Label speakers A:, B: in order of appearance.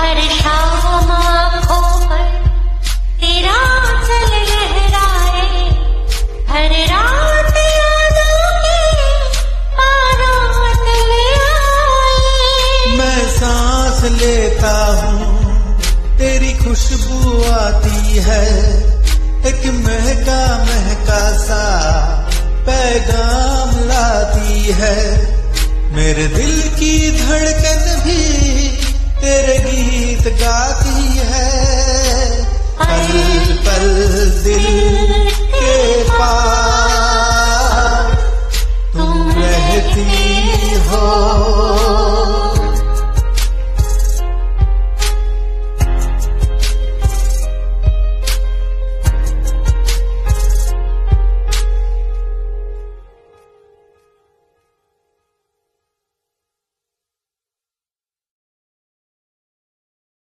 A: हर चल लहराए हर रात
B: मैं सांस लेता हूँ, तेरी खुशबू आती है। एक महका महका सा पैगाम लाती है। मेरे दिल की धड़कन भी तेरे गीत गाती है। पल पल दिल के पास
A: तुम रहती हो।